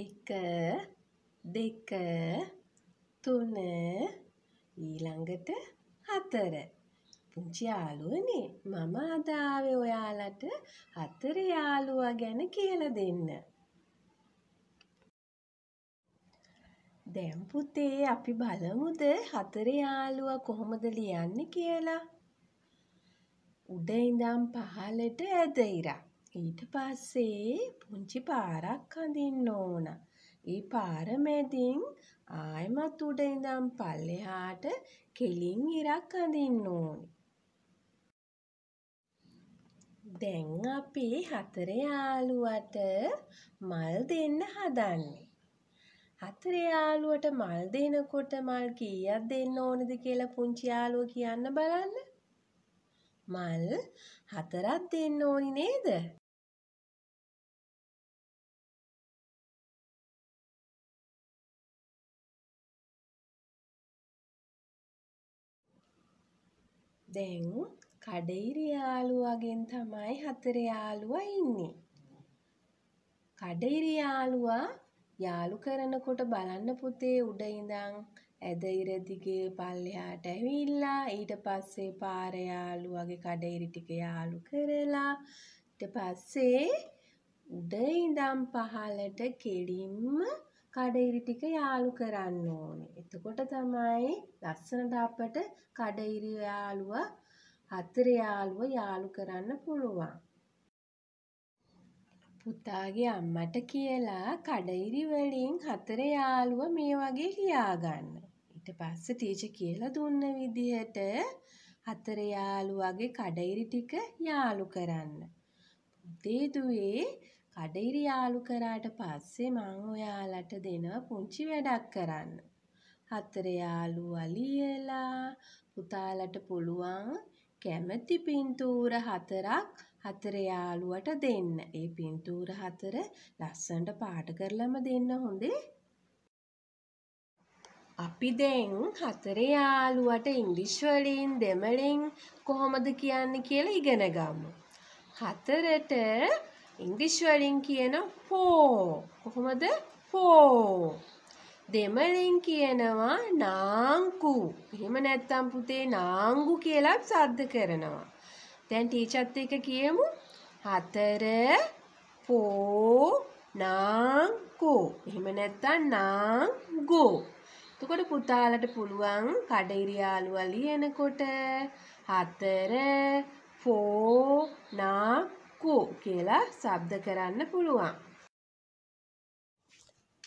එක දෙක තුන ඊළඟට හතර. පුංචි යාළුවනේ මම අද ආවේ ඔයාලට හතර යාළුවා ගැන කියලා දෙන්න. දැන් පුතේ අපි බලමුද හතර යාළුවා කොහොමද ලියන්නේ කියලා. උඩ ඉඳන් පහළට ඇද ඉරක්. ඊට පස්සේ පුංචි පාරක් අඳින්න ඕන. ඒ පාර මැදින් ආයෙමත් උඩ ඉඳන් පල්ලෙහාට කෙලින් ඉරක් අඳින්න ඕනි. දැන් අපි හතර යාළුවට මල් දෙන්න හදන්නේ. හතර යාළුවට මල් දෙනකොට මල් කීයක් දෙන්න ඕනද කියලා පුංචි යාළුවා කියන්න බලන්න. මල් හතරක් දෙන්න ඕනි නේද? දැන් කඩිරි යාළුවගෙන් තමයි හතර යාළුවා ඉන්නේ. කඩිරි යාළුවා යාළු කරනකොට බලන්න පුතේ උඩ ඉඳන් ඇද ඉර දිගේ පල්ලෙහාට ඇවිල්ලා ඊට පස්සේ පාර යාළුවගේ කඩිරි ටික යාළු කරලා ඊට පස්සේ උඩ ඉඳන් පහළට කෙලින්ම කඩිරි ටික යාළු කරන්න ඕනේ. එතකොට තමයි ලස්සනට අපට කඩිරි යාළුවා හතර යාළුවා යාළු කරන්න පුළුවන්. පුතාගේ අම්මට කියලා කඩිරි වලින් හතර යාළුවා මේ වගේ ලියාගන්න. ඊට පස්සේ ටීචර් කියලා දුන්න විදිහට හතර යාළුවාගේ කඩිරි ටික යාළු කරන්න. පුතේ දුවේ කඩිරි යාළු කරාට පස්සේ මම ඔයාලට දෙනවා පුංචි වැඩක් කරන්න. හතර යාළුවා ලියලා පුතාලට පුළුවන් කැමති පින්තූර හතරක් හතර යාළුවට දෙන්න. ඒ පින්තූර හතර ලස්සනට පාට කරලම දෙන්න හොඳේ. අපි දැන් හතර යාළුවට ඉංග්‍රීසි වලින් දෙමළෙන් කොහොමද කියන්නේ කියලා ඉගෙන ගමු. හතරට ඉංග්‍රීසි වලින් කියන ෆෝ කොහොමද ෆෝ දෙමළෙන් කියනවා නාංකු එහෙම නැත්නම් පුතේ නාංගු කියලා සද්ද කරනවා දැන් ටීචර්ත් එක්ක කියමු හතර ෆෝ නාංකු එහෙම නැත්නම් නාංගු එතකොට පුතාලට පුළුවන් කඩිරි යාළුවා ලියනකොට හතර ෆෝ නාංගු කෝ කියලා ශබ්ද කරන්න පුළුවන්.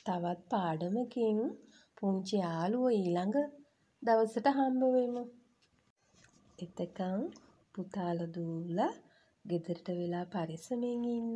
තවත් පාඩමකින් පුංචි යාළුවෝ ඊළඟ දවසට හම්බ වෙමු. එතකන් පුතාලා දූලා ගෙදරට වෙලා පරිස්සමෙන් ඉන්න.